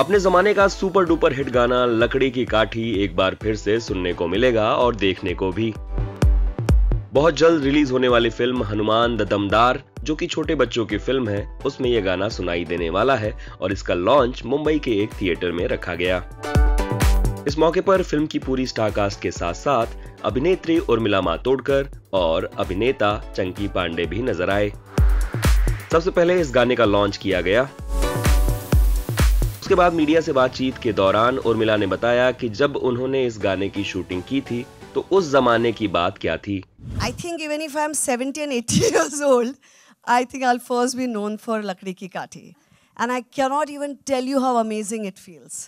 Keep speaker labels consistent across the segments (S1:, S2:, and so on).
S1: अपने जमाने का सुपर डुपर हिट गाना लकड़ी की काठी एक बार फिर से सुनने को मिलेगा और देखने को भी। बहुत जल्द रिलीज़ होने वाली फ़िल्म हनुमान द दमदार, जो कि छोटे बच्चों की फ़िल्म है, उसमें यह गाना सुनाई देने वाला है और इसका लॉन्च मुंबई के एक थिएटर में रखा गया। इस मौके पर फ़िल्म की पूरी स्टारकास्ट के साथ साथ अभिनेत्री उर्मिला मातोड़कर और अभिनेता चंकी पांडे भी नज़र आए। सबसे पहले इस गाने का लॉन्च किया गया। उसके बाद मीडिया से बातचीत के दौरान उर्मिला ने बताया कि जब उन्होंने इस गाने की शूटिंग की थी तो उस जमाने की बात क्या थी
S2: if I'm 70 and 80 years old, I think I'll first be known for Lakdi Ki Kati. And I cannot even tell you how amazing it feels.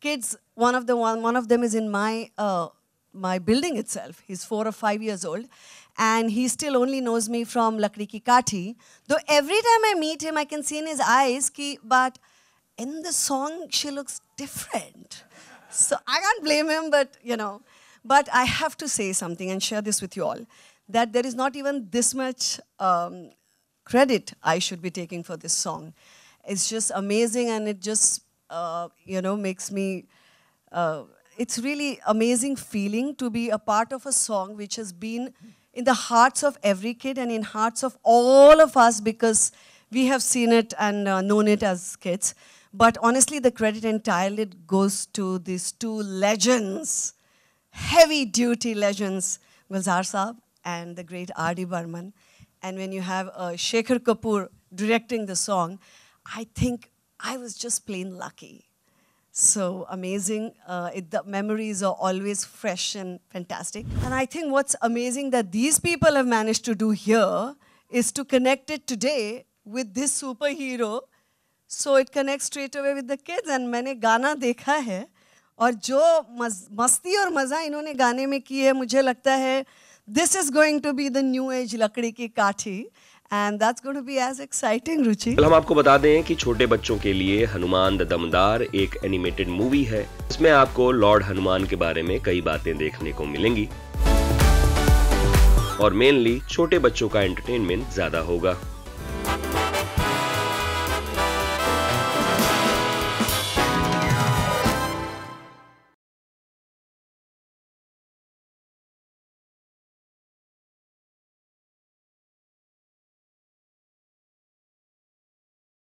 S2: Kids, one of the one, one of them is in my uh, my building itself. He's four or five years old, and he still only knows me from Lakdi Ki Kati. Though every time I meet him, I can see in his eyes ki, but in the song she looks different. So I can't blame him, but you know. But I have to say something and share this with you all that there is not even this much um, credit I should be taking for this song. It's just amazing and it just, uh, you know, makes me. Uh, it's really amazing feeling to be a part of a song which has been in the hearts of every kid and in hearts of all of us because we have seen it and uh, known it as kids. But honestly, the credit entirely goes to these two legends heavy duty legends, Gulzar Saab and the great R.D. Burman. And when you have uh, Shekhar Kapoor directing the song, I think I was just plain lucky. So amazing. Uh, it, the memories are always fresh and fantastic. And I think what's amazing that these people have managed to do here is to connect it today with this superhero. So it connects straight away with the kids. And मैंने गाना देखा है और जो मज, मस्ती और मज़ा इन्होंने गाने में की है मुझे लगता है this is going to be the new age लकड़ी की काठी and that's going to be as exciting Ruchi.
S1: हम आपको बता दें कि छोटे बच्चों के लिए हनुमान द दमदार एक एनिमेटेड मूवी है। इसमें आपको लॉर्ड हनुमान के बारे में कई बातें देखने को मिलेंगी। और मेनली छोटे बच्चों का एंटरटेनमेंट ज़्यादा होगा।